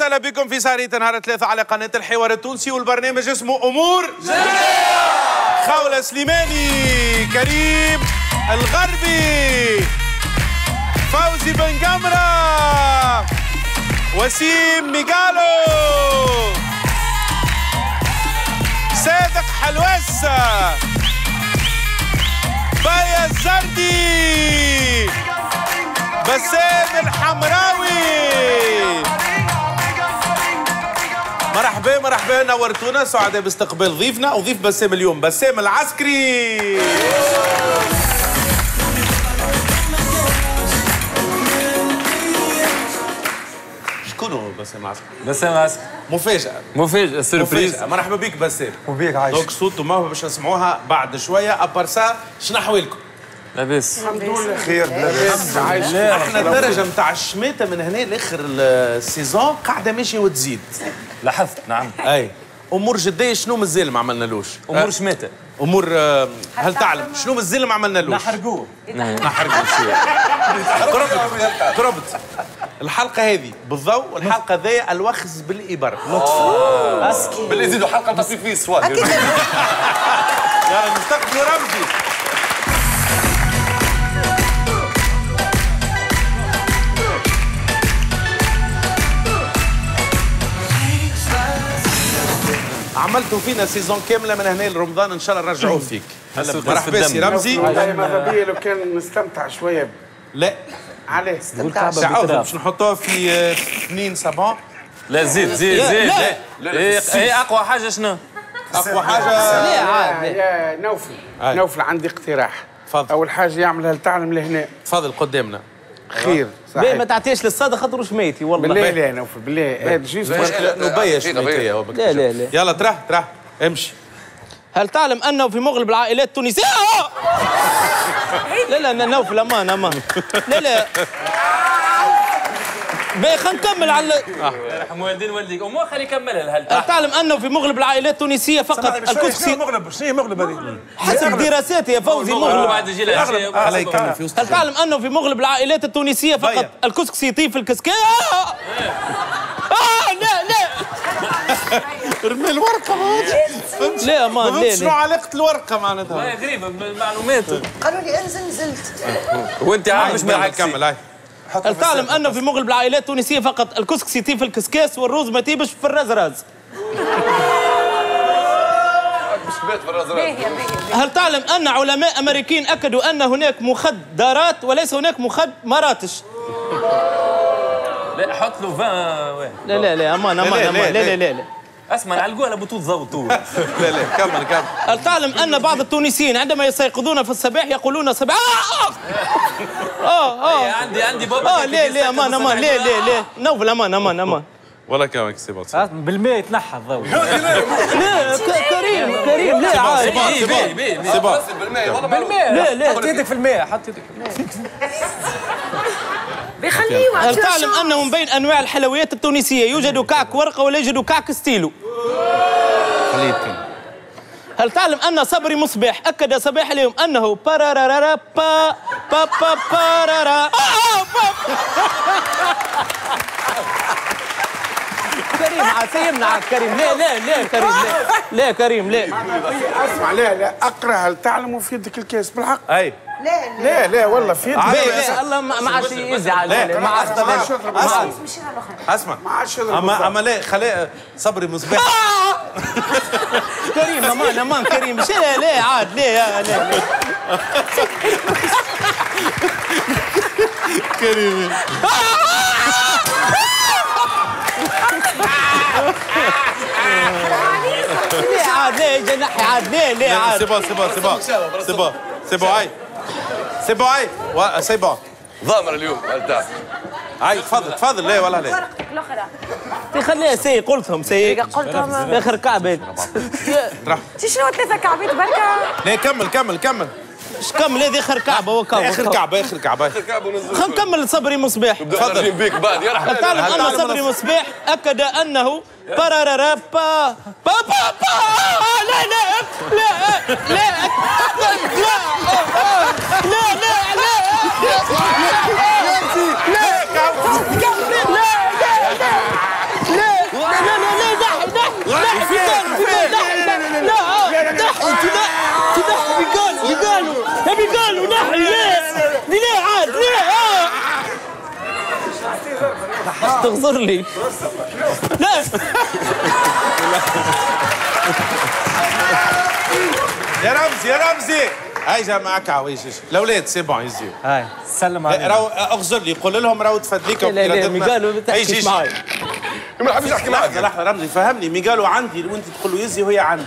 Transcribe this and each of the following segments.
وسهلا بكم في سهرية نهار ثلاثة على قناة الحوار التونسي والبرنامج اسمه أمور خولة سليماني كريم الغربي فوزي بن قمرة وسيم ميغالو صادق حلوسة بايا الزردي بسام الحمراوي. مرحبا مرحبا. نورتونا سعداء باستقبال ضيفنا. وضيف بسام اليوم. بسام العسكري. شكون هو بسام العسكري؟ بسام عسكري مفاجأة. مفاجأة surprise مفاجأة. مرحبا بك بسام. وبيك عايش. donc صوت وما باش نسمعوها بعد شوية. à part ça شنو أحوالكم؟ لاباس. خير لاباس. عايش. إحنا الدرجة نتاع الشماتة من هنا لآخر ال saison قاعدة ماشية وتزيد. لاحظت؟ نعم. أي. أمور جدية شنو مازال ما عملنالوش؟ أمور شماتة أمور آه، هل تعلم؟ شنو مازال ما عملنالوش؟ نحرقوه. نحرقوا شوية قربت قربت الحلقة هذه بالضوء والحلقة ذي الوخز بالإبر. باللي يزيدوا حلقه تصير فيه سواد يلا نستقبلوا رمزي عملتوا فينا saison كاملة من هنا لرمضان إن شاء الله نرجعوه فيك. هلا مرحبا سي. رمزي. والله ماذا بيا لو كان نستمتع شوية. لا. عليه تعاود باش نحطوها في آه، اثنين سبعة. لا زيد زيد زيد. لا. إيه إيه أقوى حاجة شنو؟ أقوى حاجة. نوفل. نوفل عندي اقتراح. تفضل. أول حاجة يعملها لتعلم لهنا. تفضل قدامنا. خير صحيح. ما تعطيش للصادق خاطر وش ميتي والله. بالله لا نوفل بالله جيست نبيش ميتية لا لا لا يلا تراه تراه امشي. هل تعلم أنه في مغلب العائلات التونسية؟ لا لا لا نوفل أمان أمان لا لا. باهي خلينا نكمل على يرحم والدين والديك. امور خلي يكملها هل الهل تعلم أنه في مغلب العائلات التونسية فقط الكسكسي مغلب شنو مغلب هذه؟ حسب دراسات يا فوزي مغلب. بعد يجي العشاء خليه يكمل في وسط هل تعلم أنه في مغلب العائلات التونسية فقط. الكسكسي يطيب في الكسكي؟ آه! آه لا لا. ارمي الورقة لا أمان لا شنو لا علاقة الورقة معناتها؟ هاي غريبة بالمعلومات قالوا لي انزل نزلت. وانت عارف مش معك كمل هاي. هل تعلم أنه في مغلب العائلات التونسية فقط الكسكسي تي في الكسكاس والروز ما تيبش في الرزرز هل تعلم أن علماء أمريكيين أكدوا أن هناك مخدرات وليس هناك مخدراتش لا حط له 20 لا لا لا أمان أمان أمان لا لا لا, لا, لا, لا, لا, لا, لا, لا. اسمع نعلقوها على بطوط ضوء طول. لا لا كمل كمل. هل تعلم أن بعض التونسيين عندما يستيقظون في الصباح يقولون صباح آه آه! آه عندي عندي بابا آه كان لا لا أمان أمان. لا. لا لا نوفل أمان أمان أمان. ولا كمان سي بون بالماء يتنحى الضوء لا. كريم كريم. لا عادي. سي بون بالماء معلوم. لا لا حط يدك في الماء حط يدك بيخليه هل تعلم أنه من بين أنواع الحلويات التونسية. يوجد كعك ورقة ولا يوجد كعك ستيلو هل تعلم أن صبري مصباح أكد صباح اليوم أنه بارارارا با با با بارارا. با. كريم عاد سيمنا عاد كريم. لا لا لا كريم؟ لا لا كريم؟ لا أسمع لا لا أقرأ هل تعلم وفي يدك الكاس بالحق. أي. لا لا لا لا والله في يدك لا لا الله ما ما عادش يزعل. لا لا ما عادش أسمع. أسمع. ما عادش. يضرب اما أما لا خليه صبري مصباح كريم أمان أمان كريم. مش لا لا عاد لا يا لا لا. كريم. ليه سي جناحي عادني ليه عادني سيبها سيبها سيبها سيبها سيبها هاي سيبها هاي سيبها ضامر اليوم قلتها هاي تفضل تفضل ليه ولا ليه خليها سي قلتهم سي قلتهم اخر كعبه شنو ثلاثة كعبات بركه ليه كمل كمل كمل كمل هذه اخر كعبه وكاو اخر. كعبه اخر كعبه كعب ونزل خلينا نكمل صبري مصباح تفضل بيك بعد يرحم تعلم ان صبري مصباح اكد انه بارارا با با با با لا لا لا لا لا لا لا لا تغزر لي لا. يا رمزي يا رمزي. هاي جا معك عويش الاولاد سي بون يزيو هاي سلم عليك راهو اغزر لي قول لهم راهو تفدليك لا لا ميقالوا ما تحكيش معاي. ما حبيش نحكي معك لحظة رمزي فهمني. ميقالوا عندي وانت تقول له يزي وهي عندي.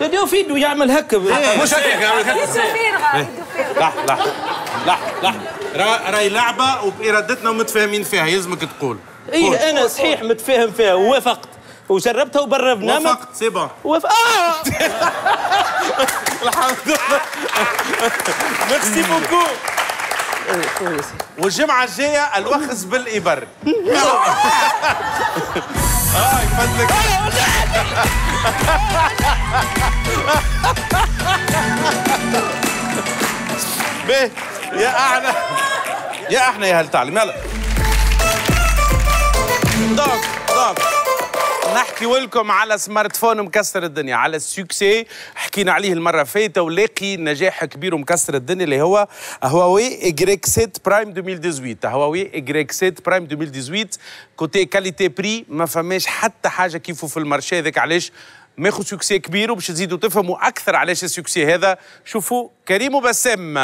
يديو في يدو يعمل هكا. مش هكا. يدو فارغه يدو فارغه لحظة لحظة. لحظة. لحظه را- راهي لعبة وبإرادتنا ومتفاهمين فيها. يلزمك تقول. اي أنا صحيح متفاهم فيها. ووافقت. وجربتها وبربنا ما- وافقت c'est bon وف... آه! الحمد لله. merci beaucoup. والجمعة الجاية الوخز بالإبر آه يفضلك. يا إحنا يا إحنا يا هل تعلم يلا. donc donc نحكي لكم على smartphone مكسر الدنيا على ال succès. حكينا عليه المرة فاتة ولاقي نجاح كبير ومكسر الدنيا اللي هو Huawei Y7 Prime 2018 Huawei Y7 Prime 2018 côté qualité prix ما فماش حتى حاجة كيفه في ال marché هذاك علاش؟ ماخذ succès كبير وباش تزيدوا تفهموا أكثر علاش ال succès هذا. شوفوا كريم وبسام.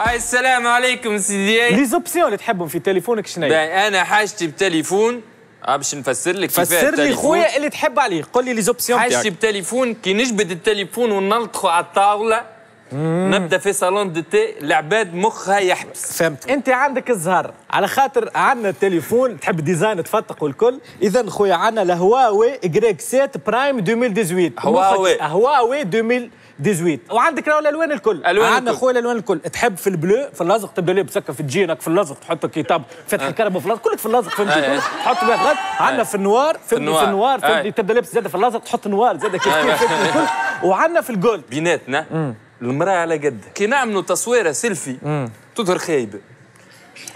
هاي السلام عليكم سيدي. les options اللي تحبهم في تليفونك شنو أنا حاجتي بتليفون. آه، باش نفسر لك كيفاه فسر لي. خويا اللي تحب عليه. قول لي les options حاجتي بتليفون كي نجبد التليفون ونلطخه على الطاولة نبدأ في salon de thé العباد مخها يحبس. فهمت. أنت عندك الزهر. على خاطر عندنا التليفون تحب design تفتق والكل اذا خويا عندنا الهواوي Y 7 Prime 2018 هواوي. هواوي 2018 وعندك راهو الألوان الكل. ألوان عندنا. خويا الألوان الكل. تحب في ال bleu في الازرق تبدأ ليه بسكة في جينك في الازرق تحط كتاب. فتح الكهرباء في الازرق كلك في الازرق فهمتي أي. كلك تحط بيت غد عندنا في ال noir في ال noir. ال noir فهمتي أي. تبدأ لابس زاده في الازرق تحط noir زاده كيف كيف وعندنا في ال gold. بيناتنا. المرأة على قد. كي نعملوا تصويره سيلفي تظهر خايبه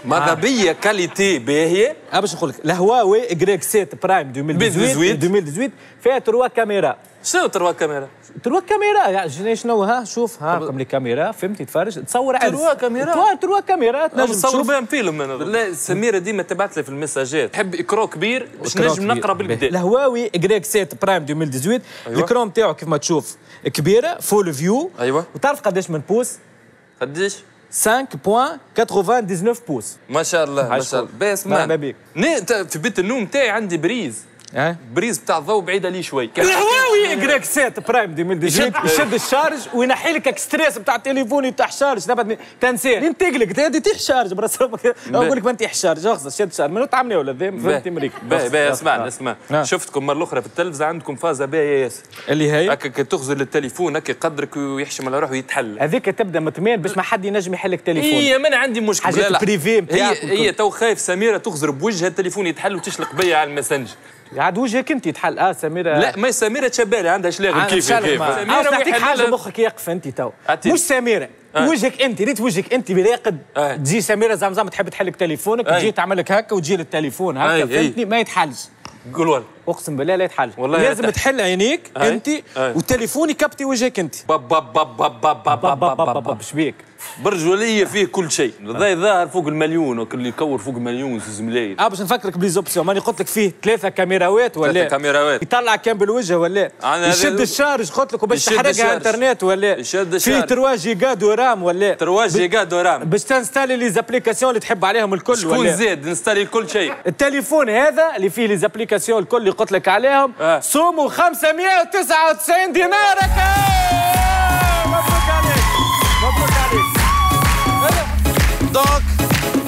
ماذا بيا qualité باهية. أه باش نقول لك الهواوي Y 7 Prime 2018 2018. 2018 فيها trois caméras. شنو trois caméras؟ trois caméras. يعني شنو ها شوف. ها les caméras فهمتي؟ تفرج تصور عدس trois caméras؟ trois caméras تنجم تشوف. بهم فيلم أنا. لا سميرة ديما تبعث لي في ال messages. تحب écran كبير باش نجم. نقرأ باهي. بالكدا الهواوي Y 7 Prime 2018 أيوة. ال écran تاعو كيف ما تشوف كبيرة full view أيوة. وتعرف قداش من pouces؟ قديش؟ 5.99 pouces ما شاء الله ما شاء الله. ني- ت- في بيت النوم تاعي عندي prise. prise بتاع الضوء بعيدة لي شوي. الهواوي Y 7 Prime 2018 يشد- يشد ال charge وينحي لك ال stress بتاع التليفون يتاح charge تبعد تنساه لين تقلق. هذه تيح charge. برا صوبك أقول لك ما نتيح charge. أخذ شد charge. منو تعملي ولا ذي؟ فهمتي مريك باهي باهي. اسمعني. اسمع آه. شفتكم مرة الاخرى في التلفزة عندكم فازة باهيه ياسر اللي هي؟ هكا تغزل التليفون هكا قدرك ويحشم على روحه ويتحل هذيك تبدأ مطمئن باش ما حد ينجم يحلك تليفون. هي ما أنا عندي مشكلة. حاجات. privées هي هي تو خايف سميرة تغزر بوجهها التليفون يتحل وتشلق بيا على ال Messenger. عاد وجهك انت يتحل آه سميرة لا ما سميرة تشبالي عندها شلاغ كيف كيف سميرة نعطيك ويحل حاجة مخك يقف انت تو. مش سميرة آه. وجهك انت ريت وجهك انت راقد آه. تجي سميرة زمزم تحب تحلك تليفونك. تجي تعمل لك هكا وتجي للتليفون هكا. فهمتني ما يتحلش قول والله اقسم بالله لا يتحل والله لازم لا تحل عينيك. انت أي. والتليفون يكبتي وجهك انت باب باب باب باب باب باب باب باب باب شبيك برجوليه فيه كل شيء ظاهر فوق المليون وكل اللي يكور فوق مليون زوز ملايين آه باش نفكرك ب les options ماني قلت لك فيه ثلاثة كاميراوات ولا ثلاثة كاميراوات. يطلع كان بالوجه ولا يشد ال charge قلت لك وباش تحرقها. انترنت ولا يشد فيه ال charge. 3 giga de RAM ولا 3 giga de RAM باش تنستالي les applications اللي تحب عليهم الكل شكون ولا زاد نستالي كل شيء التليفون هذا اللي فيه les applications الكل اللي قلت لك عليهم. آه. seulement 599 دينار. مبروك عليك. مبروك عليك. donc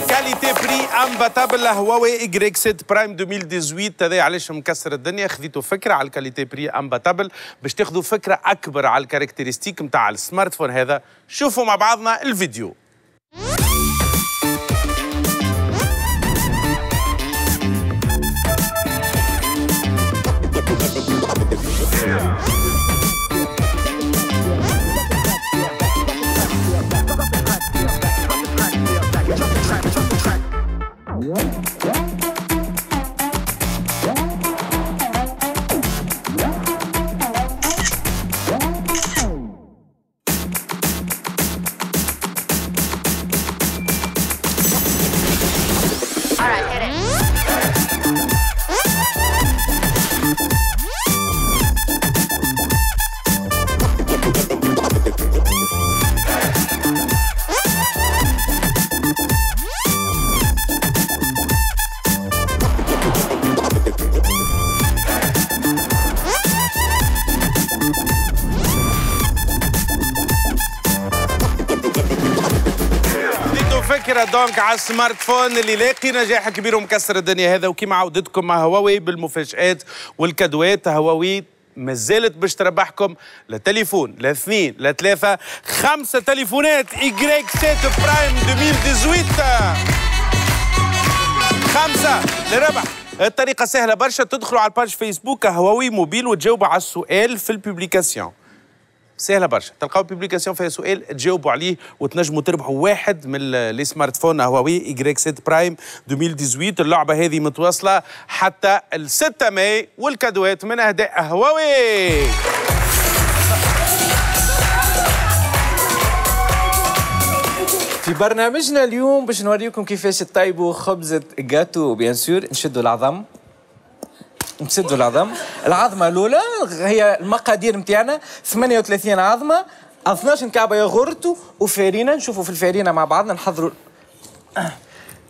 qualité prix imbattable هواوي Y 7 Prime 2018 هذا علاش مكسر الدنيا. خذيتوا فكرة على ال qualité prix imbattable باش تاخذوا فكرة أكبر على ال caractéristiques نتاع ال smartphone هذا. شوفوا مع بعضنا الفيديو. right? donc على ال smartphone اللي لاقي نجاح كبير ومكسر الدنيا هذا. وكيما عودتكم مع هواوي بالمفاجآت والكادوات هواوي ما زالت باش تربحكم لا تليفون لا اثنين لا ثلاثة خمسة تليفونات Y 7 Prime 2018 خمسة لربح. الطريقة سهلة برشا تدخلوا على ال page Facebook Huawei Mobile وتجاوبوا على السؤال في ال publication. سهلة برشا. تلقاو publication فيها سؤال تجاوبوا عليه وتنجموا تربحوا واحد من les smartphones هواوي Y 7 Prime 2018 اللعبة هذه متواصلة حتى ال 6 ماي والكادوات من إهداء هواوي. في برنامجنا اليوم باش نوريكم كيفاش تطيبوا خبزة gâteau. bien sûr نشدوا العظم. نسدوا العظم العظمة الأولى هي المقادير نتاعنا 38 عظمة. 12 كعبة ياغورت وفارينة نشوفوا في الفارينة مع بعضنا. نحضروا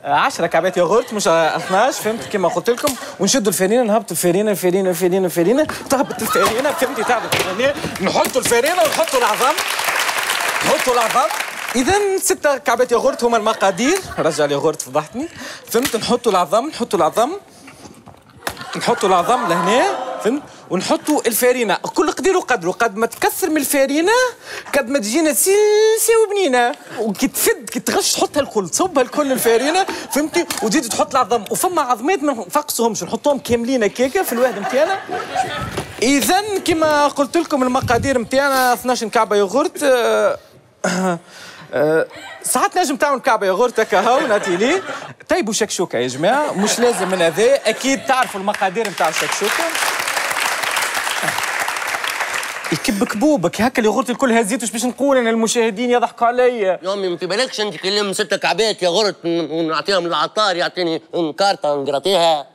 10 كعبات ياغورت مش 12 فهمت؟ كما قلت لكم. ونشدوا الفارينه نهبطوا الفارينه الفارينه الفارينه الفارينه تهبط الفارينه فهمتي؟ الفارينه نحطوا الفارينه ونحطوا العظم نحطوا العظم اذا ستة كعبات ياغورت هما المقادير. رجع الياغورت فضحتني فهمت؟ نحطوا العظم نحطوا العظم نحطوا العظم لهنا فهمت؟ ونحطوا الفارينه كل قدير وقدره قد ما تكثر من الفارينه قد ما تجينا سلسه وبنينه وكي تفد كي تغش تحطها الكل تصبها الكل الفارينه فهمتي؟ وتزيد تحط العظم وفما عظمات ما نفقسهمش نحطوهم كاملين هكاكا في الواحد نتاعنا اذا كما قلت لكم المقادير نتاعنا 12 كعبة آه، ساعات نجم تعمل كعبة هكا هاو ناتيلي. طيبوا شكشوكه يا جماعة؟ مش لازم من هذا. أكيد تعرفوا المقادير نتاع الشكشوكه يكب كبوبك هكا اليogurt الكل هزيتوش باش نقول أنا المشاهدين يضحكوا عليا؟ يا امي ما في بالكش أنت كلم ستة كعبات يا غرت ونعطيهم للعطار يعطيني كارتة نقراطيها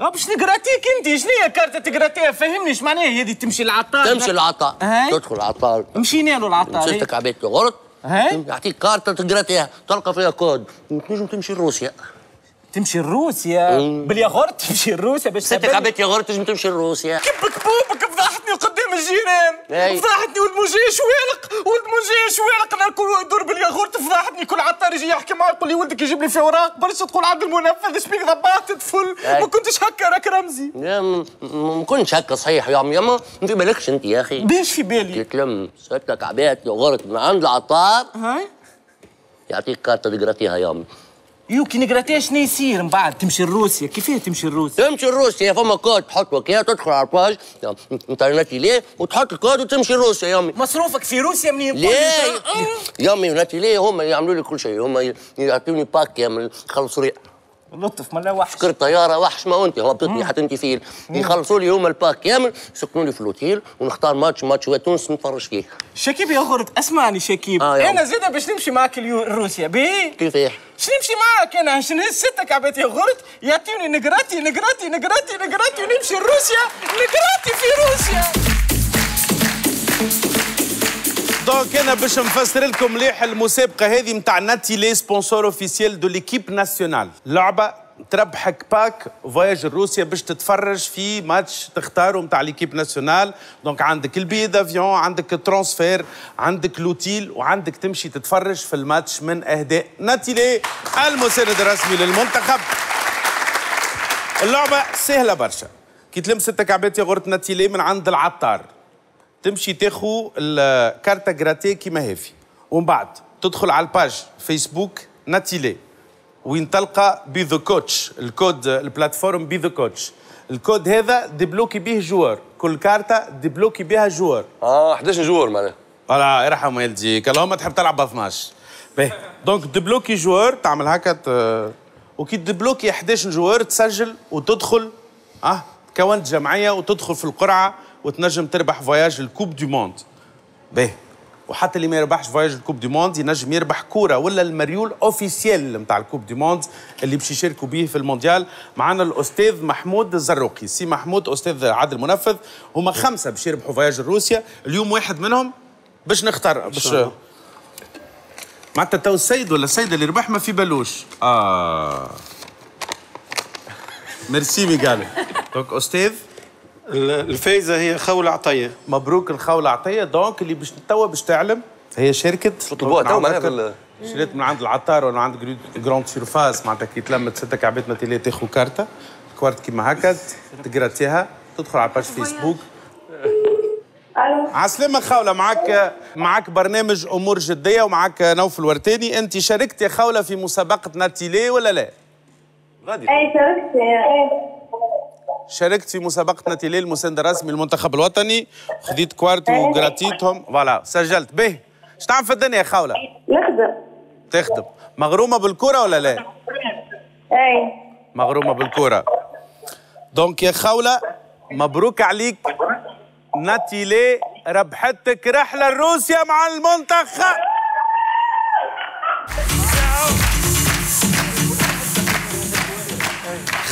آه باش نقراتيك أنت شنو هي كارتة تقراتيها؟ فهمني إيش معناها هذه؟ تمشي للعطار تمشي للعطار. تدخل العطار. مشينا له العطار. ستة. كعبات ياغرت يعطيك كارتة تقراطيها تلقى فيها كود. تنجم تمشي لروسيا. تمشي لروسيا. بالياغورت تمشي لروسيا باش ستة تقبل- كعبات ياغرت تنجم تمشي لروسيا. كب كبوبك فضحتني قدام الجيران. فضحتني والمجيه شوالق والمجيه شوالق أنا كل يدور بالياغورت فضحتني كل عطار يجي يحكي معي يقول لي ولدك يجيب لي في أوراق. برشا تقول عند المنفذ اش بيك ضبعت تفل أي. ما كنتش هكا راك رمزي. ما كنتش هكا صحيح. يا عمي ما في بالكش أنت يا أخي. بيش في بالي؟ تلم ستة كعبات ياغرت من عند العطار. هاي. يعطيك كارتة تقراطيها يا امي يو كي نقراتيها شنو يصير من بعد؟ تمشي لروسيا. كيفاه تمشي لروسيا؟ تمشي لروسيا فما كود تحط وكيا تدخل على ال page Internet Natilait وتحط الكود وتمشي لروسيا يا أمي. مصروفك في روسيا منين ليه؟ يا أمي. Natilait هم يعملوا لي كل شيء هم يعطوني pack يعمل يخلصوا لي لطف ملا وحش. سكر طيارة وحش ما أنت هبطتني حتى انت فيل. يخلصوا لي هم ال pack كامل يسكنوا لي في الأوتيل ونختار match match هو تونس نتفرج فيه. شكيب ياغرت اسمعني شكيب. آه أنا زيدا باش نمشي معاك روسيا. بيه كيفاه باش نمشي معاك أنا عشان هي ستة كعبات ياغورت يعطيوني نقراتي نقراتي نقراتي نقراتي ونمشي لروسيا. نقراتي في روسيا. donc أنا باش نفسر لكم مليح المسابقه هذه نتاع Natilait sponsor officiel de l'équipe nationale لعبه تربحك pack voyage لروسيا باش تتفرج في ماتش تختاروا نتاع l'équipe nationale donc عندك ال billet d'avion عندك ال transfert عندك l'hôtel وعندك تمشي تتفرج في الماتش من اهداء Natilait المساند الرسمي للمنتخب اللعبه سهله برشا كي تلم ستة كعبات ياغورت Natilait من عند العطار تمشي تاخو ال carte à gratter كيما هاذي. ومن بعد تدخل على ال page Facebook Natilait وين تلقى Be the Coach ال code ال plateforme Be the Coach ال code هذا ديبلوكي به joueur كل كارتا ديبلوكي بها joueur. آه 11 joueurs معناها؟ voilà ارحم والديك اللهم تحب تلعب ب 12 باهي. donc ديبلوكي joueur تعمل هكا. وكي تدبلوكي 11 joueurs تسجل وتدخل آه compte جمعيه وتدخل في القرعة وتنجم تربح voyage ال coupe du monde. باهي وحتى اللي ما يربحش voyage ال coupe du monde ينجم يربح كورة ولا المريول officiel نتاع ال coupe du monde اللي باش يشاركوا به في المونديال. معنا الأستاذ محمود الزروقي. سي محمود أستاذ عدل منفذ. هما خمسة باش يربحوا voyage روسيا اليوم واحد منهم. باش نختار باش معناتها تو السيد ولا السيدة اللي ربح ما في بالوش آه. ميرسي ميغال donc أستاذ. الفايزة هي خولة عطية. مبروك الخولة عطية. donc اللي باش توا باش تعلم هي شركة طلبوها تو معناها شريت من عند العطار ولا عند gran- grande surface معناتها كي تلمت ستة كعبات Natilait تاخذ كارتة. كوارت كيما هكا تقراتيها تدخل على page Facebook عسلامة خولة معك معك برنامج أمور جدية ومعك نوفل الورتاني أنت شاركت يا خولة في مسابقة Natilait ولا لا؟ أي شاركت. شاركت في مسابقة Natilait المساند الرسمي للمنتخب الوطني. خذيت كوارت وقراتيتهم voilà سجلت. به. إيش تعمل في الدنيا يا خولة؟ نخدم تخدم. مغرومة بالكرة ولا لا؟ أي. مغرومة بالكرة. donc يا خولة مبروك عليك. Natilait ربحتك رحلة لروسيا مع المنتخب.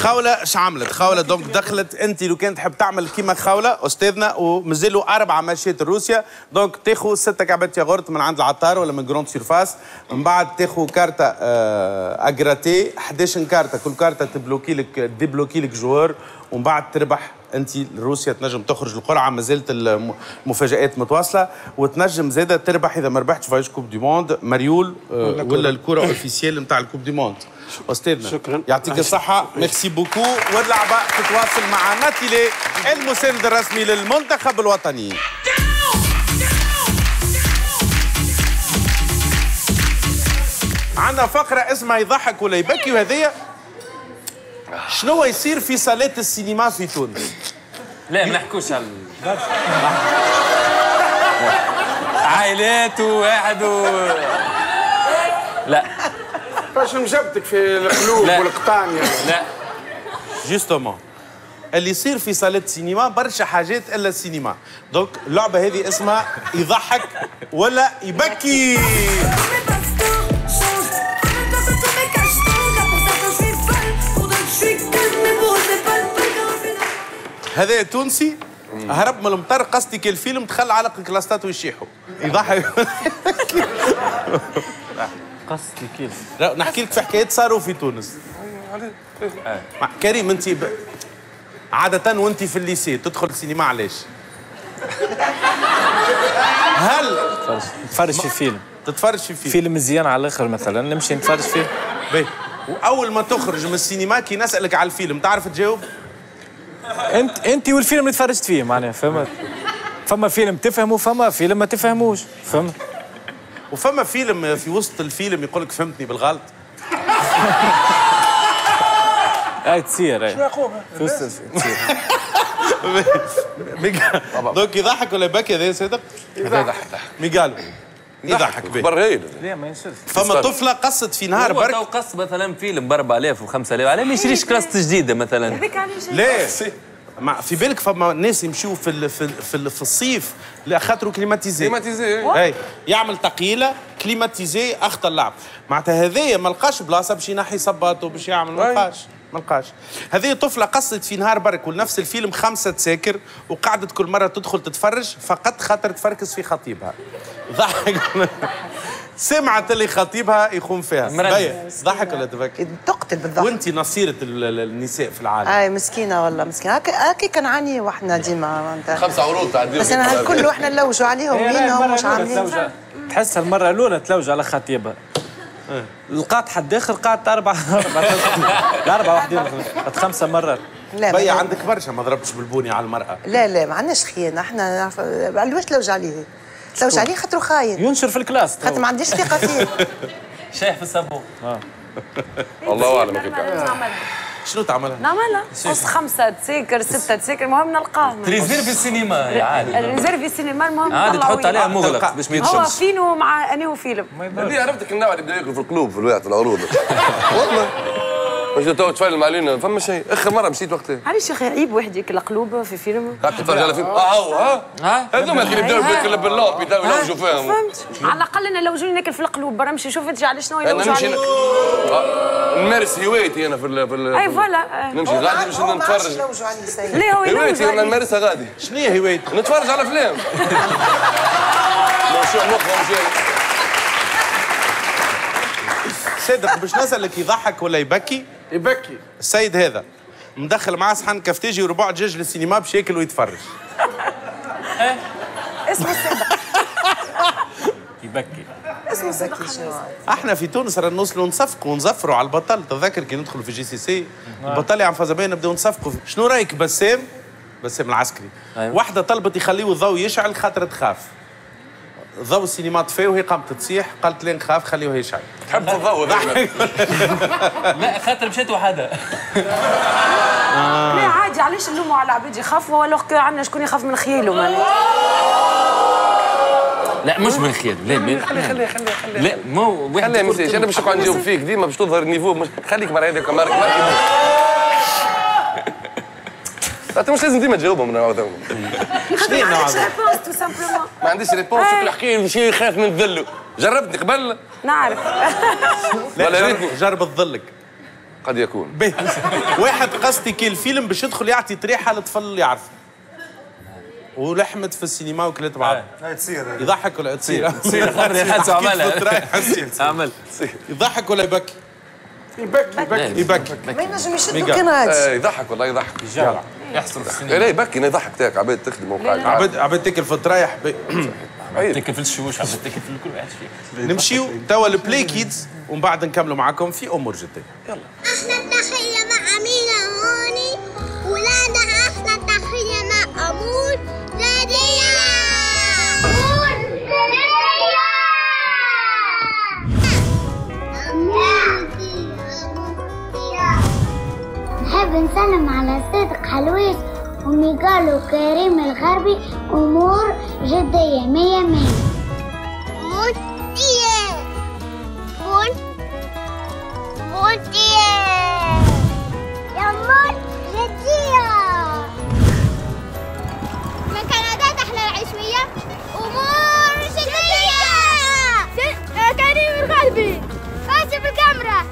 خولة إيش عملت؟ خولة donc دخلت انت لو كانت تحب تعمل كيما خولة أستاذنا ومازالوا أربع مشيات لروسيا donc تاخذ ستة كعبات ياغورت من عند العطار ولا من grande surface من بعد تاخذ carte à gratter 11 كارتة كل كارتة تبلوكي لك ديبلوكي لك joueur ومن بعد تربح انت لروسيا تنجم تخرج القرعة ما زالت المفاجآت متواصلة وتنجم زادة تربح إذا ما ربحتش voyage coupe du monde. مريول آه، ولا الكرة officiel نتاع الكوب دي موند. أستاذنا شكراً. يعطيك الصحة. merci beaucoup. واللعبة تتواصل مع Natilait المساند الرسمي للمنتخب الوطني. عندنا فقرة اسمها يضحك ولا يبكي وهذيا شنو يصير في صالات السينما في تونس؟ لا ما نحكوش على عائلات وواحد و لا. باش مجبتك في القلوب لا. والقطان يعني. لا. justement اللي يصير في صالات السينما برشا حاجات إلا السينما. donc اللعبه هذه اسمها يضحك ولا يبكي. هذا تونسي؟ هرب من المطر قصدي كي الفيلم دخل علق كلاستات ويشيحوا يضحك قصدي كيف لا نحكي لك في حكايات صاروا في تونس. كريم انت ب... عادة وانت في الليسي تدخل السينما علاش؟ هل نتفرج في فيلم. تتفرج في فيلم. فيلم مزيان على الآخر مثلا نمشي نتفرج فيه. باهي وأول ما تخرج من السينما كي نسألك على الفيلم تعرف تجاوب؟ انت انت والفيلم اللي تفرجت فيه معناها فهمت فما فيلم تفهمه فما فيلم ما تفهموش فهمت؟ وفما فيلم في وسط الفيلم يقول لك فهمتني بالغلط. اي تصير اي في وسط الفيلم تصير دونك يضحك ولا يبكي هذا صدق؟ يضحك ميقالو يضحك به. برا هيل لا ما ينشرش فما طفلة قصت في نهار هو برك. تو قص مثلا فيلم ب 4000 و 5000 علاه ما يشريش كلاست جديدة مثلا. بك علاش ليه؟ ما في بالك فما ناس يمشيوا في ال في ال في, ال في الصيف لخاطر climatisé. climatisé. اي يعمل تقيلة climatisé أخطر اللعب معناتها هذايا ما لقاش بلاصة باش ينحي صباطه باش يعمل ما لقاش. ما لقاش هذه طفلة قصت في نهار برك ولنفس الفيلم خمسة تساكر وقعدت كل مرة تدخل تتفرج فقط خاطر تفركس في خطيبها. ضحك. سمعت اللي خطيبها يخون فيها. ضحك ولا تبكي؟ تقتل بالضبط وانت نصيرة ال- ال- النساء في العالم. أي مسكينة والله مسكينة. هكا هكا كنعاني وحنا ديما خمسة عروض تعديهم بس أنا الكل وحنا نلوجوا عليهم مين مش عاملين. تحسها المرة الأولى تلوج على خطيبها. لقات حد آخر قعدت أربع أربع أربع وحدين خمسة مرات. لا بيا عندك برشا ما ضربتش بالبوني على المرأة. لا لا ما عندناش خيانة. إحنا نعرف علاش تلوج عليه تلوج عليه خاطر خاين. ينشر في الكلاس. خاطر ما عنديش ثقة فيه. شايح في الصابون الله أعلم كيف شنو تعملها؟ نعملها. قص خمسة تساكر ستة تساكر المهم نلقاه تريزير في السينما يا عادي. الريزيرفي السينما المهم عادي تحط عليها. مغلق باش ما هو يدخلش فينو مع أنا وفيلم. اللي عرفتك النوع اللي بدا ياكل في القلوب في الوقت العروض. والله. مش تو تفلم علينا فما شيء. آخر مرة مشيت وقتها. علاش يا أخي عيب واحد ياكل قلوب في فيلم. قعدت تتفرج على فيلم. آه هو ها؟ ها؟ هذوما اللي يبداو ياكلوا باللوب يداو يلوجوا فيهم. فهمت. على الأقل أنا لو جوني ناكل في القلوب برا نمشي نشوف انت على شنو يلوجوا آه، نمارس هوايتي أنا في ال في ال- أي voilà. نمشي غادي باش نتفرج. ليه هو هوايتي أنا نمارسها غادي. شنو هي هوايتك؟ نتفرج على افلام مخهم جاي صادق باش نسألك يضحك ولا يبكي؟ يبكي. السيد هذا مدخل معاه صحن كفتاجي وربع دجاج للسينما باش ياكل ويتفرج. اسمه السابق يبكي. اسمه صدق حميد إحنا في تونس رانا نوصلوا نصفقوا ونزفروا على البطل. تذكر كي ندخلوا في JCC؟ البطل يا عم فازابين نبداو نصفقوا. شنو رأيك بسام بسام العسكري. أيوة. واحدة طلبت يخليوا الضوء يشعل خاطر تخاف. ضوء السينما طفى وهي قامت تصيح قالت لي نخاف خليوه يشعل. تحب في الضوء لا خاطر مشيت وحدها لا عادي علاش نلوموا على العباد يخافوا ولا عندنا شكون يخاف من خياله؟ لا مش من خيال لا من خلي خلي خلي خلي لا ما هو واحد message أنا باش نقعد نجاوب فيك؟ ديما باش تظهر ال niveau مش خليك مرة هذيك مرة أنت مش لازم ديما تجاوبهم من هذا شنو ما هذا؟ réponse tout simplement ما عنديش réponse شكل حكي شيء يخاف من الظل جربتني قبل؟ نعرف. لا ولا جرب, ريتني. جرب تظلك قد يكون. واحد قصدي كي الفيلم باش يدخل يعطي طريحة لطفل اللي يعرف. ولحمت في السينما وكلت بعض تصير. يضحك ولا تصير؟ تصير. حاسه عملها. عمل. يضحك ولا يبكي؟ يبكي يبكي. يبكي. ما ينجم يشدوا ميقا. كان آه، يضحك والله يضحك. يحصل في السينما. إيه، لا يبكي يضحك تاعك. عباد تخدم وقاعد. عبد عبد تاكل في الطرايح عيب. تكل في الشوش عم تكل في كل واحد نمشيو توا البلاي كيدز ومن بعد نكملوا معاكم في أمور جديه أحلى تحية مع أمينة هوني ولادها أحلى تحية نحب نسلم على صدق حلويس وميقالو كريم الغربي أمور جدية مية مية. أمور جدية أمور مولتية يا مول جدية. من كندا تحلى العشوية. أمور جدية. كريم الغالبي كاشف الكاميرا.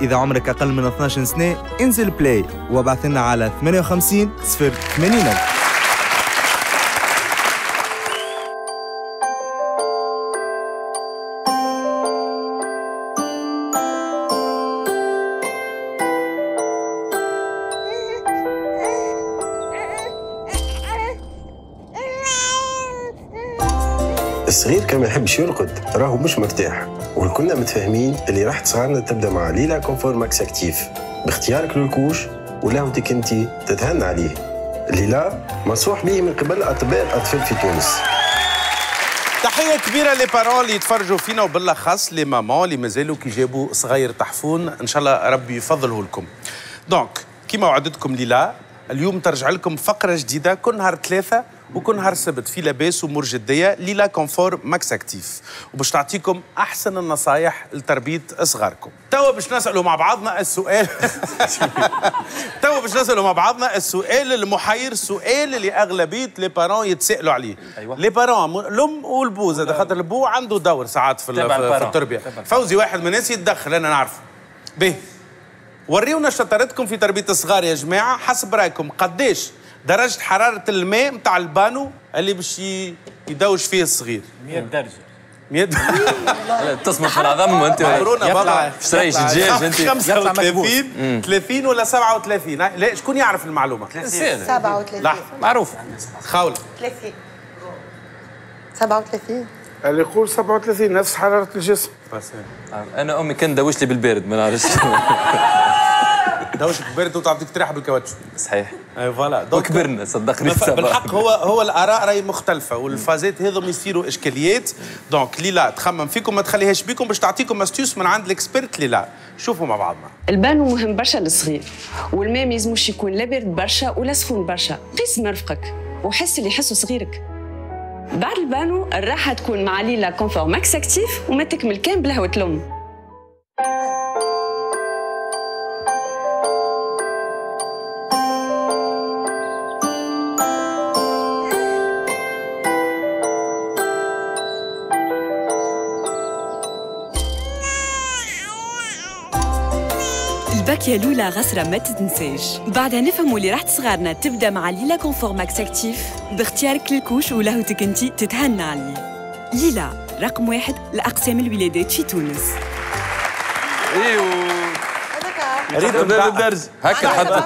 إذا عمرك أقل من 12 سنة انزل بلاي وابعث لنا على 58 080 الصغير كان ما يحبش يرقد راهو مش مرتاح. والكلنا متفاهمين اللي راحة صغارنا تبدأ مع Lilas Confort Max Active. باختيارك لل couche ولاهوتك أنت تتهنى عليه. Lilas منصوح به من قبل أطباء الأطفال في تونس. تحية كبيرة les parents اللي يتفرجوا فينا وبالأخص les mamans اللي مازالوا كي جابوا صغير تحفون إن شاء الله ربي يفضله لكم. donc كيما وعدتكم Lilas اليوم ترجع لكم فقرة جديدة كل نهار ثلاثة وكل نهار سبت في لاباس وامور جديه Lilas Confort Max Active. وباش تعطيكم أحسن النصايح لتربية صغاركم توا باش نسألوا مع بعضنا السؤال. توا باش نسألوا مع بعضنا السؤال المحير السؤال اللي أغلبية les parents يتسألوا عليه. أيوة. les parents الأم والبو زاد خاطر البو عنده دور ساعات في, في. التربية. فوزي واحد من الناس يتدخل أنا نعرفه به. وريونا شطارتكم في تربية الصغار يا جماعة حسب رأيكم قديش درجة حرارة الماء نتاع البانو اللي باش يدوش فيه الصغير. 100 درجة. 100 تصمت في العظم بابا اشتريش دجاج انت 35 30 ولا 37 لا شكون يعرف المعلومة؟ 37 لا معروف. خاولة 30 37 اللي يقول 37 نفس حرارة الجسم. بس أنا أمي كان دوش لي بالبارد ما نعرفش. دوشك برد وتعطيك تريح بالكاوتش صحيح. أي voilà. donc وكبرنا صدقني بالحق هو هو الآراء راهي مختلفة والفازات هذم يصيروا إشكاليات. donc Lilas تخمم فيكم ما تخليهاش بيكم باش تعطيكم astuces من عند ال experts Lilas شوفوا مع بعضنا. البانو مهم برشا للصغير والماء ما يلزموش يكون لا بارد برشا ولا سخون برشا. قيس مرفقك وحس اللي يحسه صغيرك. بعد البانو الراحة تكون مع Lilas Confort Max Active وما تكمل كان بلهوة الأم. يا لولا غسرة ما تتنساش بعدها نفهموا اللي راحة صغارنا تبدأ مع ليلا كونفور ماكس أكتيف. باختيارك للكوش ولهوتك انتي تتهنى. عليه ليلا رقم واحد لأقسام الولادات في تونس. ريتم بالدرج هكا حتى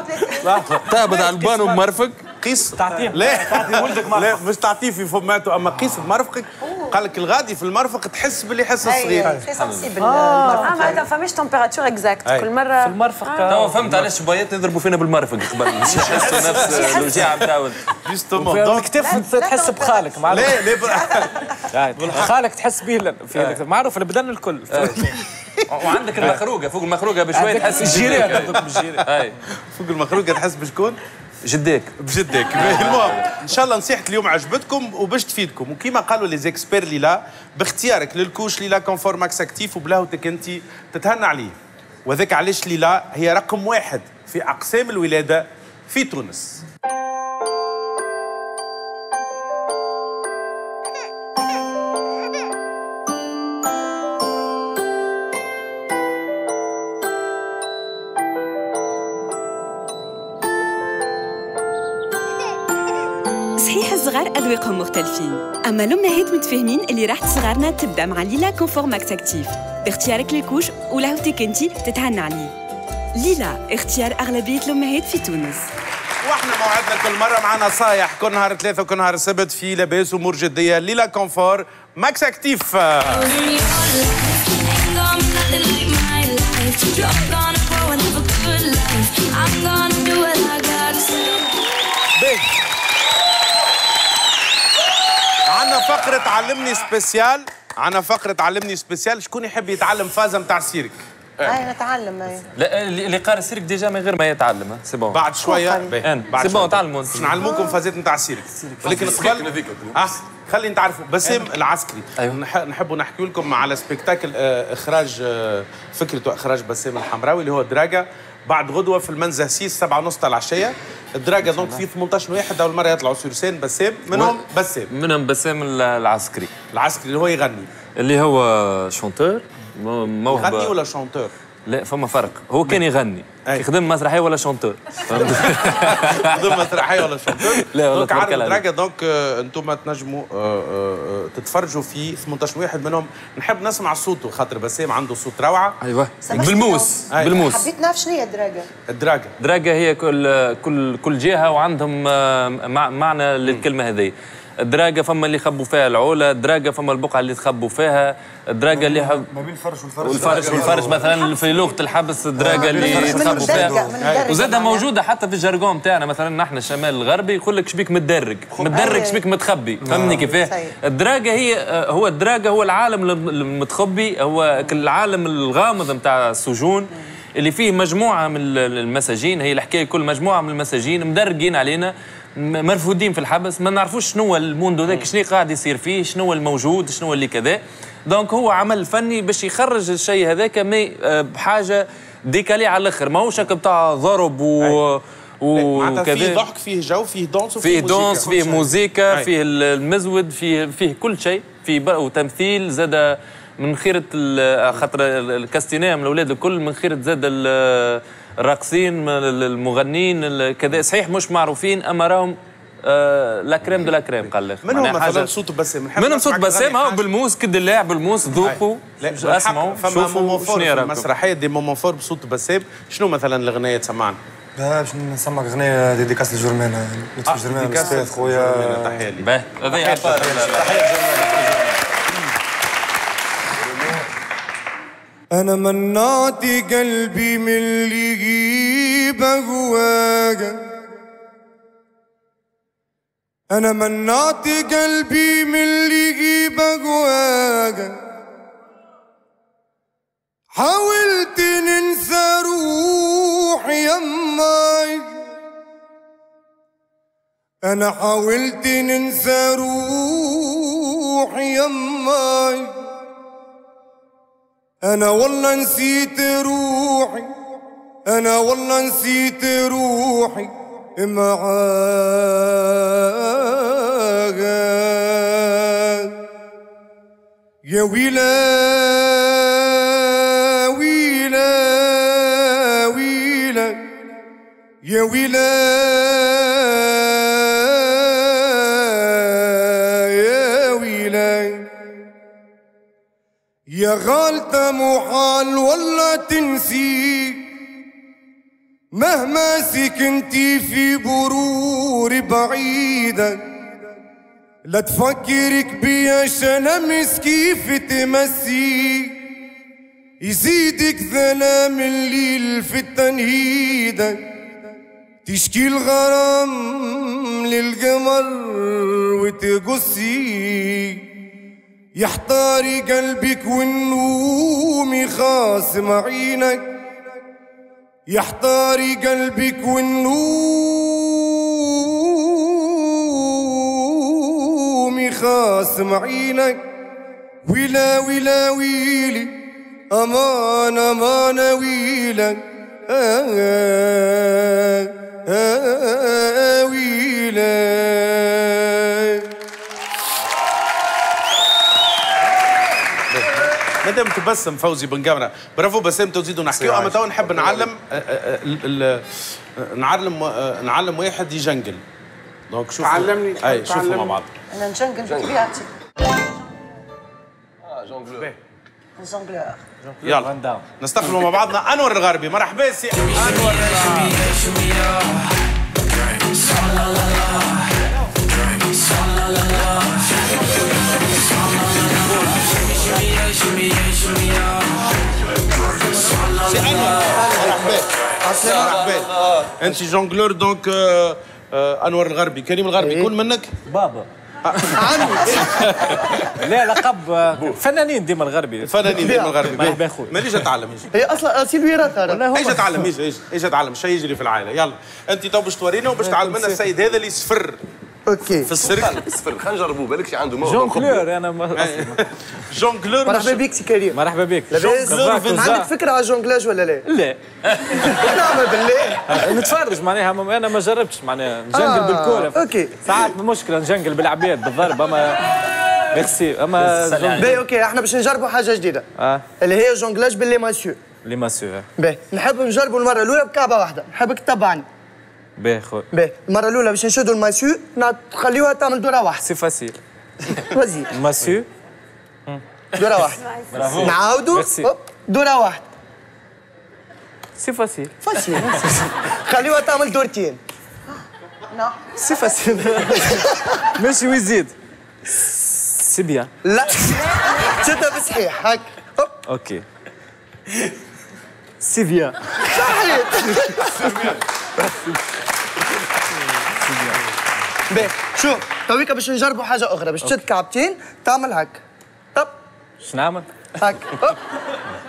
تهبط على البانو بمرفق قيس. تعطيه. لا. تعطي ولدك مرفق. لا مش تعطيه في فماته أما قيس بمرفقك. قال لك الغادي في المرفق تحس باللي يحس الصغير. تري sensible آه. ما فماش température exacte. كل مرة في المرفق توا فهمت علاش الشبيات يضربوا فينا بالمرفق قبل مش يحسوا نفس الوجيعه نتاعو justement الكتف تحس بخالك معروف. لا لا يعني خالك تحس به في معروف البدن الكل. وعندك المخروقة فوق المخروقة بشوية تحس أي. فوق المخروقة تحس بشكون؟ جديك بجدك المهم إن شاء الله نصيحة اليوم عجبتكم وباش تفيدكم. وكما قالوا les experts Lilas باختيارك لل couche Lilas Confort Max Active وبلاهوتك أنت تتهنى عليه. وذاك علاش Lilas هي رقم واحد في أقسام الولادة في تونس. أذواقهم مختلفين. أما الأمهات متفاهمين اللي راحة صغارنا تبدأ مع Lilas Confort Max Active. باختيارك لل couche ولهوتك انتي تتهنى عليه. Lilas اختيار أغلبية الأمهات في تونس. وإحنا موعدنا كل مرة مع نصايح كل نهار ثلاثة وكل نهار سبت في لباس أمور جدية. Lilas Confort Max Active. باهي. فقرة علمني spécial. عنا فقرة علمني spécial. شكون يحب يتعلم فازة متاع سيرك؟ هاي نتعلم هاي لا اللي اللي قاري سيرك déjà من غير ما يتعلم c'est bon. بعد شوية. بعد c'est bon. تعلموا. باش نعلموكم فازات نتاع سيرك ولكن قبل آه خلي نتعرفوا بسام العسكري. أيوه. نح- نحبوا نحكي لكم على spectacle آه، إخراج آه، فكرته إخراج بسام الحمراوي اللي هو دراجة بعد غدوة في المنزه six سبعة ونص تاع العشية. الدراجة donc فيه 18 واحد أول مرة يطلعوا sur scène بسام. منهم بسام. منهم بسام العسكري. العسكري اللي هو يغني. اللي هو chanteur مو- موهبة. يغني ولا chanteur لا فما فرق. هو كان يغني. كي خدم مسرحيه ولا chanteur ضمن مسرحيه ولا chanteur لا والله donc عارف دراجة donc آه، أنتم تنجموا آه، آه، آه، تتفرجوا في 18 واحد منهم. نحب نسمع صوته خاطر بسام عنده صوت روعة. أيوه. بالموس. بالموس. حبيت نعرف شنو هي الدراجة. الدراجة. دراجة هي كل كل كل جهة وعندهم مع- معنى للكلمة هذه الدراجة فما اللي يخبوا فيها العولة الدراجة فما البقعة اللي تخبوا فيها الدراجة اللي حب ما بين الفرش والفرش. والفرش والفرش مثلا في لغة الحبس الدراجة اللي الدرجة- فيها. وزادها. موجودة حتى في الجرجون بتاعنا مثلا نحن الشمال الغربي يقول لك شبيك متدرج. متدرج أي. شبيك متخبي فهمني كيفاه صحيح. الدراجة هي آه، هو الدراجة هو العالم الم- المتخبي هو العالم الغامض نتاع السجون اللي فيه مجموعة من ال- المساجين هي الحكاية كل مجموعة من المساجين مدرجين علينا. م- مرفوضين في الحبس ما نعرفوش شنو هو ال monde ذاك شنو قاعد يصير فيه شنو هو الموجود شنو هو اللي كذا. donc هو عمل فني باش يخرج الشيء هذاك mais آه، بحاجة décalée على الآخر. ماهوش هكا بتاع ضرب و فيه وكذا ضحك فيه جو فيه danse فيه danse فيه موزيكا أي. فيه المزود فيه فيه كل شيء فيه وتمثيل. زاد من خيرة خاطر ال- الكاستينية من الأولاد الكل من خيرة زاد الراقصين ال- المغنين ال- كذا. صحيح مش معروفين أما راهم آه، لا كريم دو لا كريم قال لك منهم مثلا حاجة- صوت بسام نحب منهم صوت بسام هاو. بالموس كد اللاعب بالموس ذوقوا اسمعوا فما شوفوا شنو في راكم المسرحيه دي مومونفور بصوت بسام شنو مثلا الأغنية تسمعنا؟ باش نسمعك أغنية ديديكاس لجرمانه لطفي جرمانه ديديكاس الاستاذ خويا. تحية لي. باهي هذه أنا منعت قلبي من اللي يجيب أهواجا أنا منعت قلبي من اللي يجيب أهواجا حاولت ننسى روحي يماي أنا حاولت ننسى روحي يماي أنا والله نسيت روحي أنا والله نسيت روحي معاك يا ويلا ويلا ويلا يا ويلا يا غالطة محال والله تنسي. مهما سكنتي في برور بعيدة لا تفكرك بيا شنمس كيف تمسي. يزيدك ظلام الليل في التنهيدة تشكي الغرام للقمر يحتاري قلبك والنوم خاصم عينك يحتاري قلبك والنوم خاصم عينك ولا ولا ويلي أمان أمان ويلك. آه آه آه ويلك. مادام تبسم فوزي بن قمرة. برافو بسام تزيدوا نحكيو أما تو نحب نعلم آه، آه، ال- ال- آه، نعلم نعلم واحد يجنقل Donc شوفوا. تعلمني، أي شوفوا. مع بعض. أنا نجنقل بطبيعتي jongleur يلا. نستقبلوا مع بعضنا. أنور الغربي. مرحبا سي أنور. انت jongleur donc آه، آه، انور الغربي كريم الغربي يكون منك بابا لا لقب فنانين ديما الغربي فنانين ديما الغربي مرحبا خويا مانيش اتعلم هي أصلا سيلفيرا ترى إيش اتعلم إيش إيش اتعلم شيء يجري في العائله يلا انت تو باش تورينا وباش تعلمنا السيد هذا اللي صفر أوكي. في السيرك صفر خلينا نجربوه بالك شي عنده موهبه jongleur أنا ما jongleur مرحبا بك سي كريم مرحبا بك. لاباس. عندك فكرة على ال jonglage ولا لا؟ لا. نعم بالله. نتفرج معناها ما- أنا ما جربتش معناها نجنقل آه، بالكورة. أوكي. ساعات مشكلة نجنقل بالعباد بالضرب اما ميرسي. أما باهي OK إحنا باش نجربوا حاجة جديدة. آه. اللي هي jonglage ب les massues. les massues. باهي نحب نجربوا المرة الأولى بكعبة واحدة. نحبك تتبعني باهي خويا باهي المره الاولى باش نشدوا ال massue نخليوها تعمل دوره واحدة سي فاسيل وزي massue دوره واحدة برافو نعاودوا دوره واحدة c'est facile facile خليوها تعمل دورتين c'est facile ماشي ويزيد c'est bien لا شدها بصحيح هاك OK c'est bien صحيح باهي شوف تويكا باش نجربوا حاجة أخرى. باش تشد كعبتين تعمل هك طب. شنو نعمل؟ هك hop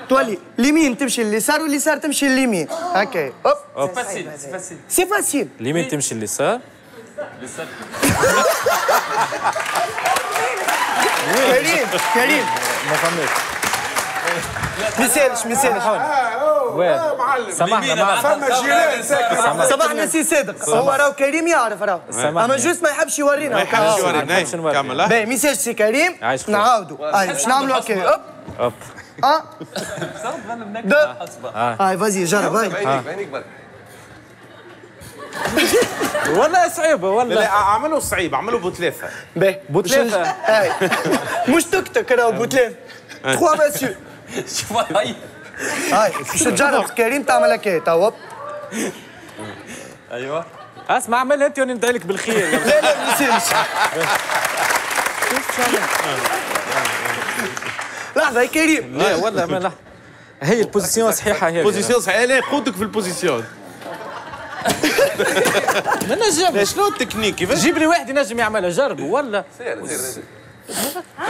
تولي اليمين تمشي لليسار واليسار تمشي لليمين هكا hop hop. C'est facile. اليمين تمشي لليسار كريم كريم. ما فهمتش ميسالش ميسالش وين سامحنا معلم. فما جيران ساكن سامحنا سي صادق هو راهو كريم يعرف راهو. أما جوست ما يحبش يورينا. ما يحبش ما يورينا. كمل ها؟ باهي ميساج سي كريم. نعاودوا هاي باش نعملوا هكا أوب. أوب. آه دو هاي فازي جرب هاي. بعينيك بعينيك برك ولا صعيبه ولا لا اعملوا صعيب اعملوا بوثلاثه باهي بوتلافة. هاي. مش توك توك راهو بوتلان تخوا ماسيو شوف هاي. هاي باش تجرب كريم تعمل هكا توا hop. أيوه. أسمع اعملها أنت وأنا ندعي لك بالخير. لا لا ما يصيرش. لحظة يا كريم. لا ولا ما لا. هي ال position صحيحة هي. position صحيح لا يقودك في ال position. ما نجم شنو التكنيك؟ كيفاش؟ جيب لي واحد ينجم يعملها جربوا ولا سير سير.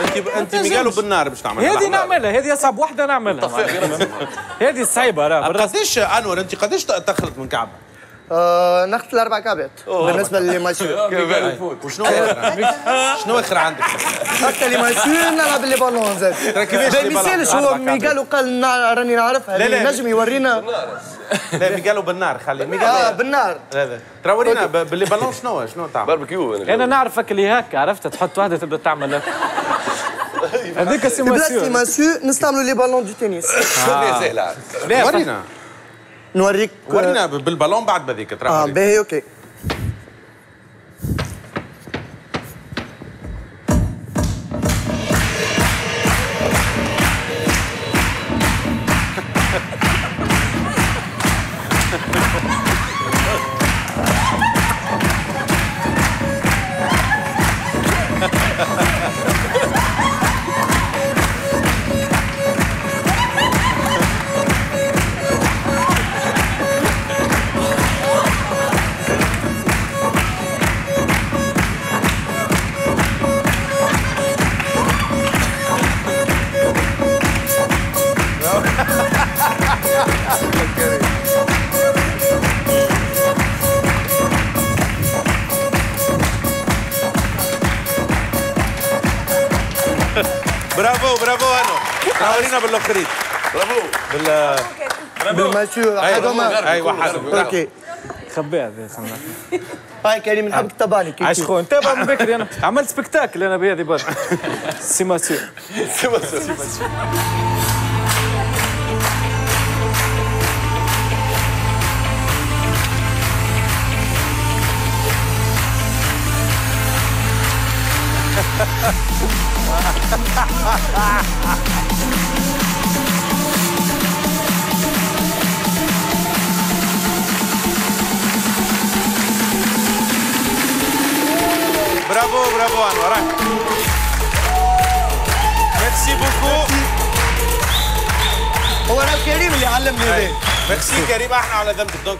انت انت ميقالوا بالنار باش تعمل هذه نعملها هذه أصعب واحدة نعملها. هذه الصعيبه راه قديش أنور انت قديش تخلط من كعبة؟ آه، ناخذ الأربع كعبات بالنسبة للي ماسيو وشنو شنو اخر عندك؟ حتى اللي ماسيو نلعب اللي بالون زاد. ما؟ يسالش هو؟ ميقالو قال راني نعرفها لا، لا. نجم يورينا. لا ميقالوا بالنار خلي آه ميقالوا بالنار ترى ورينا باللي بالون شنو شنو تعمل؟ باربيكيو أنا نعرفك اللي هكا عرفت؟ تحط واحدة تبدأ تعمل. هذيك سي بلاصتي ماسيو ماسيو نستعملوا لي بالون دو تنس. سهل عاد لا، ورينا. نوريك ورينا ب- بالبالون بعد بذيك ترى آه. باهي أوكي بالماسيو حاجة أيوه حسب أوكي خبيها ذي سمع هاي كريم نحبك تباني كيف؟ عايش كيف. خو نتابع من بكري أنا عملت سبكتاكل أنا بهذه برك سي ماسيو برافو برافو انور راح merci beaucoup هو أنا كريم اللي علمني هذا. ميرسي. كريم. إحنا على ذنبك. Donc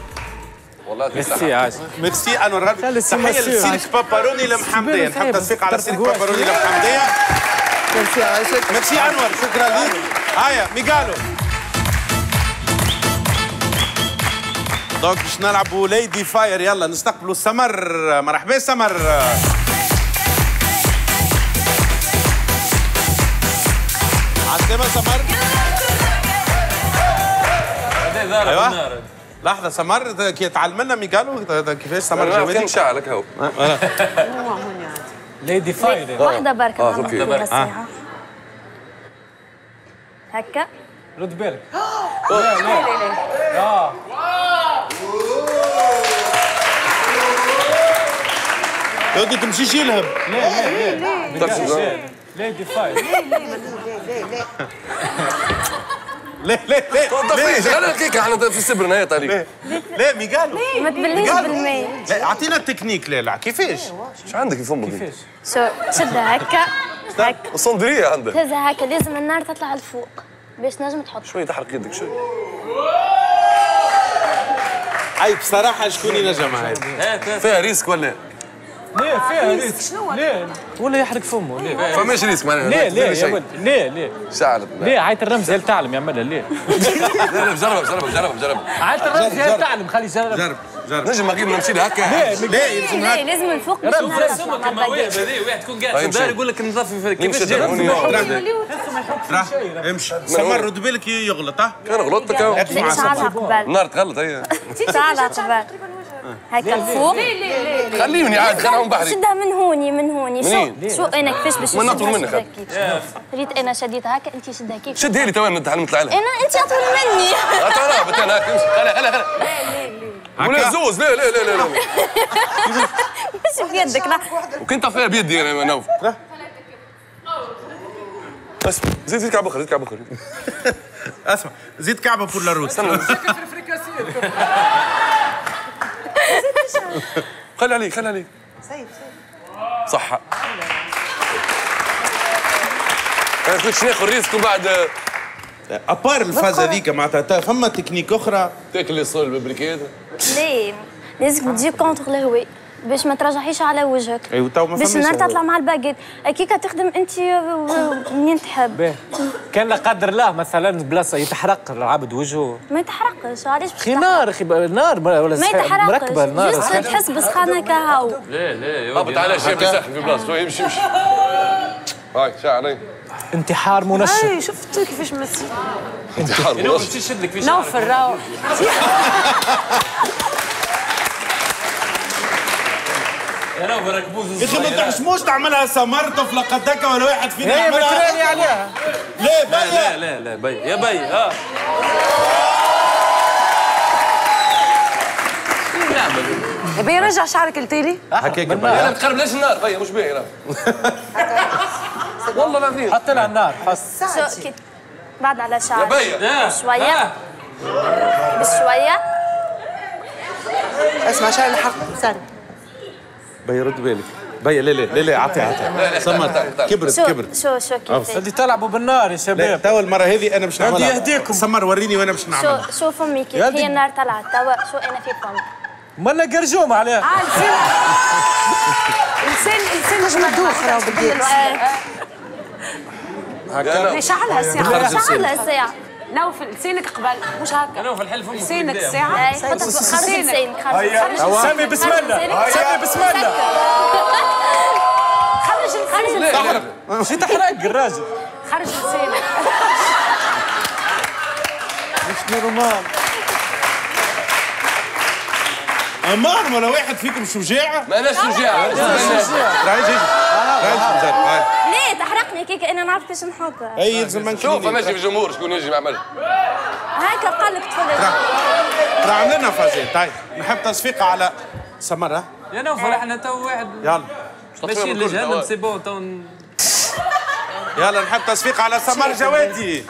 والله ميرسي عاش ميرسي انور السي تحيه. لسيرك باباروني المحمديه نحب تصفيق على سيرك باباروني المحمديه ميرسي عايشك ميرسي انور شكرا لك هيا ميغالو. دونك باش نلعبوا ليدي فاير يلا نستقبلوا سمر. مرحبا سمر. عالسلامة سمر. أيوه. لحظة سمر كي تعلمنا ميغالو كيفاش سمر كان جوازي شعلك هو. ليدي فاير واحدة بركة آه، أوكي. فيها آه. الساعة هكا. رد بالك لا لا. لا آه. يلهب لا لا لا فاير لا لا لا تفريج أنا الكيكه إحنا في السبر نهاية طريق. لا ميغالو ما تبليش لا اعطينا التكنيك لا لا كيفاش إيش عندك في فمك؟ كيفاش شو تشدها هكا هكا. ال cendrier عندك. تهزها هكا لازم النار تطلع لفوق. باش نجم تحط. شوي تحرق يدك شوي. أي بصراحة شكون ينجم هذا فيها risque ولا؟ ليه؟ فيها risque. ليه؟ ولا يحرق فمه. ليه؟ فماش risque معناها ليه؟ ليه يا ولد؟ ليه؟ ليه؟ شعلت ليه؟ عايت الرمز هل تعلم يعملها ليه؟ لا لا جرب جرب جرب جرب. عايت الرمز هل تعلم خلي يجرب. جرب نجم نجيب نمشي لها هكا. لا لازم باش نعرف رسمك مع كما واحد تكون قاعد في الدار مشيت. يقول لك نظف كيفاش. راه امشي سمر رد بالك يغلط ها؟ كان غلطت النار تغلط هي شعلها قبل هكا الفوق خليوني عاد خليهم بحري شدها من هوني من هوني؟ شو؟ شو أنا كيفاش باش ما نطول منك. ريت أنا شديتها هكا انت شدها كيف شدها لي تو نتعلم نطلع لها. أنا انت أطول مني. هاك امشي خلي خلي خلي. ولا زوز لا لا لا لا لا مش بيدك لا. وكنت فيها بيدي أنا نوف. بس زيد زيد كعب أخر زيد كعب أخر. أسمع زيد كعبه بور لاروس خلي عليك خلي عليك. صح. أنا كنت ناخذ risque وبعد à part الفاز هذيك معناتها فما تكنيك أخرى تاكل الصول بال briquet ليه؟ لازم تجي contre الهواء باش ما ترجعيش على وجهك. ايوا تو ما باش النار. تطلع مع الباقيت أكيد تخدم أنت منين تحب. كان لا قدر الله مثلا بلاصة يتحرق العبد وجهه. ما يتحرقش علاش باش أخي نار أخي نار ولا ما يتحرقش. مركبة النار تحس بسخانة كهو. لا لا هبط على شيء بيسخن في بلاصته شوي امشي امشي هاي شعري انتحار منشط. أي شفت كيفاش مسيت انتحار منشط. باش نشد لك في نوفل راهو أنا بركبوز يا أخي ما تحشموش تعملها سمر طفله قد هكا ولا واحد فينا هي متراني عليها. لا لا بيا. لا لا لا بي يا بي شو نعمل يبي يرجع شعرك التالي هكاك أنا متقرب ليش النار؟ بيا مش باهي. والله العظيم حط لها النار كي بعد على يا شعرك بيا شوية. بشويه اسمع شعر الحق. سن بيا رد بالك بيا لا لا لا لا اعطيها اعطيها سمر كبرت كبرت شو شو كيف؟ اللي تلعبوا بالنار يا شباب. توا المرة هذه أنا باش هذه نعملها. يهديكم. سمر وريني وأنا باش نعملها. شو شو فمي؟ كيف؟ هي النار طلعت. توا شو أنا في فمي مالنا قرجوم عليها. آه لسان لسان نجم تدوخ راهو بالديك هكا شعلها الساعة شعلها نوفل لسانك قبل مش هكا. أنا في الحلف لسانك. الساعة خرج لسانك خرج سمي بسم الله. سمي بسم الله. خرج خرج مشي تحرق الراجل خرج لسانك مش normal. أمان ولا واحد فيكم شجاع ما اناش شجاع راهي جيجي راهي جيجي هاي. ليه كيك أنا نعرف كيش نحطها أي يلزم ما شوف ماشي في الجمهور شكون يجي يعملها هكا قال لك تفضل. راه عملنا فازات طيب نحب تصفيقه على سمرة. يا نوفل إحنا تو واحد. يلا. ماشيين بالكل لجهنم. c'est bon تو يلا نحب تصفيق على سمر جوادي.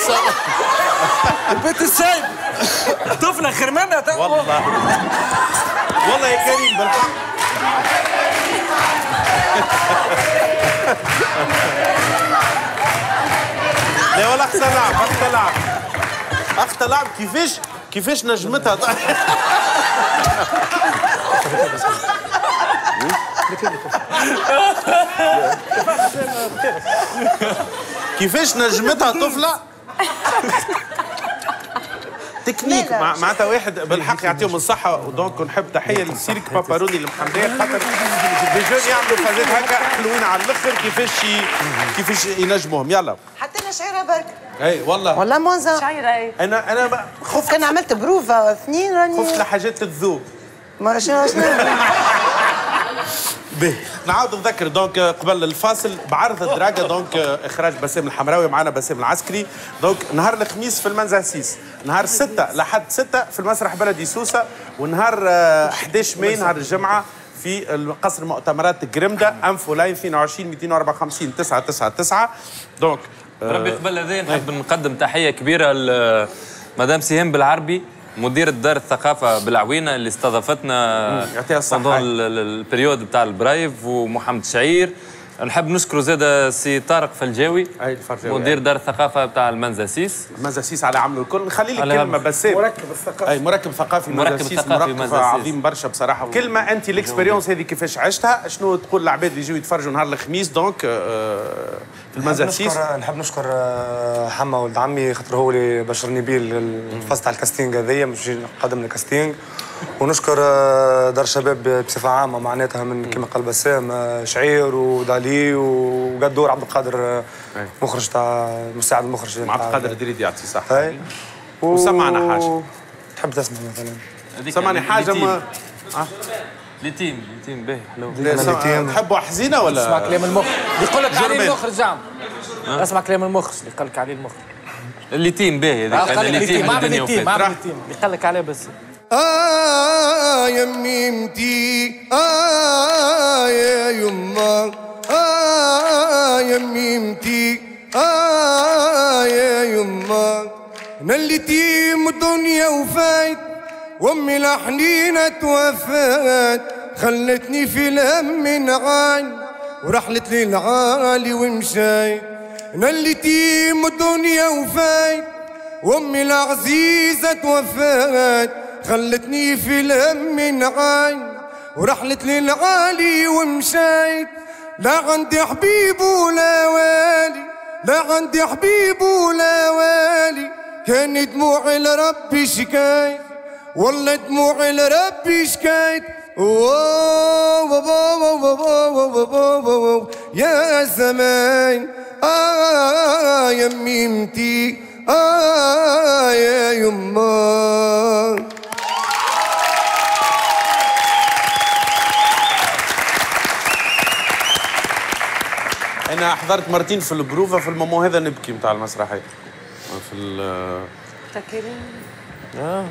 هرب البنت السايب. طفله خرمانة. والله. والله يا كريم بالحق. لا والله أخت لعب أخت لعب. أخت لعب كيفاش؟ كيفاش نجمتها كيفاش نجمتها طفلة؟ تكنيك. معناتها واحد بالحق يعطيهم الصحة و donc نحب تحية للسيرك باباروني المحمدية خاطر des jeunes يعملوا فازات هكا حلوين على الآخر كيفاش كيفاش ينجموهم. يلا. حتى أنا شعيرة برك. إي والله. والله موزة شعيرة إي. أنا أنا خفت. كان عملت بروفة اثنين راني. خفت لحاجات تذوب. ما شنو شنو؟ به. نعاود نذكر donc قبل الفاصل بعرض الدراجة donc إخراج بسام الحمراوي معنا بسام العسكري. donc نهار الخميس في المنزه six نهار ستة لحد ستة في المسرح بلدي سوسة ونهار آه، 11 ماي نهار الجمعة في قصر مؤتمرات جريمدا infoline 22 254 999 donc آه، ربي قبل هذا نحب نقدم تحية كبيرة لمدام سهام بالعربي. مديرة دار الثقافة بالعوينة اللي استضافتنا يعطيها الصحة. pendant ال- ال- ال période بتاع البرايف ومحمد شعير. نحب نشكر زاد سي طارق فلجاوي مدير دار الثقافة بتاع المنزه six منزه six على عمله الكل. نخلي لك على كلمة. بسام مركب الثقافي أي مركب ثقافي مركب ثقافي مركب. عظيم برشا بصراحة. كلمة انت ال expérience هذه كيفاش عشتها؟ شنو تقول للعباد اللي يجوا يتفرجوا نهار الخميس؟ donc آه، في نحب المنزه six نشكر نحب نشكر آه، حما ولد عمي خاطر هو اللي بشرني بيه الفاز تاع ال casting هذيا باش نقدم ال casting ونشكر آه، دار الشباب بصفة عامة معناتها من كما قال بسام آه، شعير ودالي وقدور عبد القادر. مخرج تاع مساعد المخرج مع عبد القادر دريد يعطي صح وسمعنا حاجة. تحب تسمع مثلا سمعني حاجة. ما آه. ليتيم ليتيم باهي حلو. ليتيم. تحبوا حزينه ولا؟ اسمع كلام المخرج يقول لك عليه. المخرج زعما اسمع كلام المخرج اللي قال لك عليه المخرج الليتيم باهي لك ليتيم ليتيم الدنيا ليتيم ليتيم اللي قال لك عليه بس. آه يا ميمتي آه يا يما. آه يا ميمتي آه يا يما. أنا ليتيم الدنيا وفايت. وأمي الحنينة توفات خلتني في الهم نعاني ورحلت لي العالي ومشايت أنا اللي الدنيا وفايت وامي العزيزة توفات خلتني في الهم نعاي ورحلت للعالي ومشيت لا عندي حبيب ولا والي لا عندي حبيب ولا والي. كان دموعي لربي شكايت والله دموعي لربي واو يا زمان آه يا ميمتي آه يا يما أنا حضرت مرتين في البروفا في المومو هذا نبكي نتاع المسرحيه في ال آه، بصراحه آه،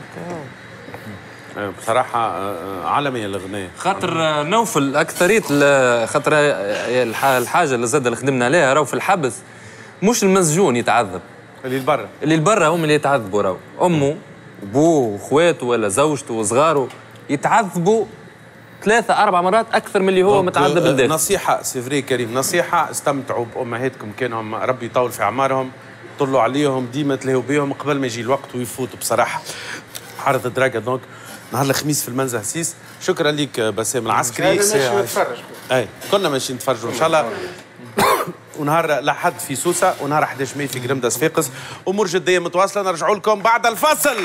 آه، عالمية الأغنية. خاطر آه، نوفل اكثريه ال- خاطر آه، الح- الحاجة اللي زاد اللي خدمنا عليها راهو في الحبس مش المسجون يتعذب. اللي برا اللي برا هم اللي يتعذبوا راهو. أمه بوه واخواته ولا زوجته وصغاره يتعذبوا ثلاثة أربع مرات أكثر من اللي هو متعذب آه، بالداخل نصيحة c'est vrai كريم نصيحة. استمتعوا بأمهاتكم كأنهم ربي يطول في أعمارهم طلوا عليهم ديما تلهوا بيهم قبل ما يجي الوقت ويفوتوا بصراحة. عرض دراجة donc نهار الخميس في المنزه six شكرا لك آه، بسام العسكري. نتفرج. أي كنا ماشيين نتفرجوا إن شاء الله. ونهار لحد في سوسة ونهار 11 ماي في جريمدا صفاقس. أمور جدية متواصلة نرجعوا لكم بعد الفاصل.